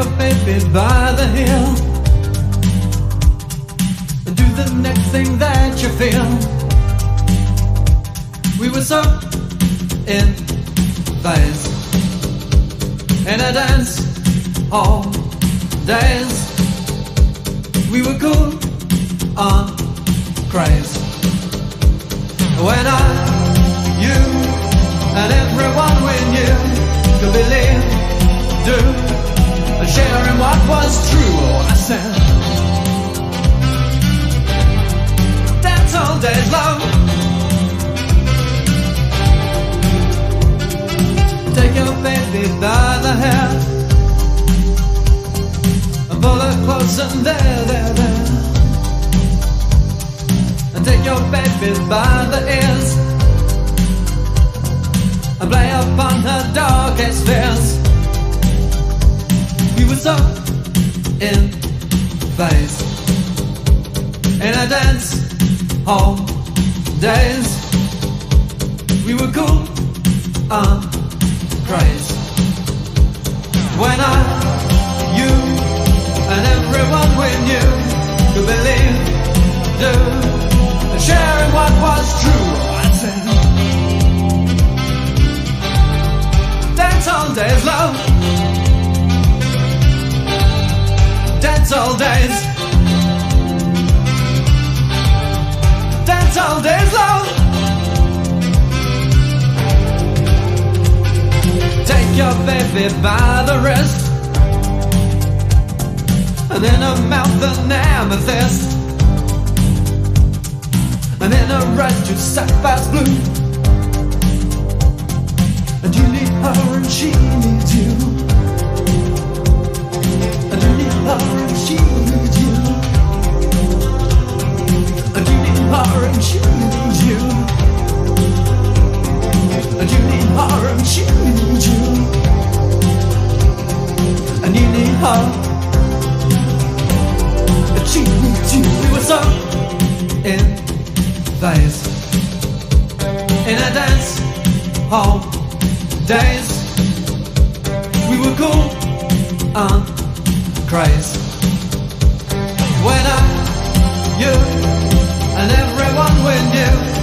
baby by the hill and do the next thing that you feel. We were so in phase in a dance all days. We were cool on craze when I, you, and everyone we knew could believe, and there, there, there. And take your baby by the ears and play upon her darkest fears. We were so in phase in a dance hall days. We were cool and do, and share in what was true. I said, dance all days, love. Dance all days. Dance all days, love. Take your baby by the wrist And in her mouth an amethyst And in her eyes two sapphires blue a dance hall days. We were cool and crazy. When I, you and everyone we knew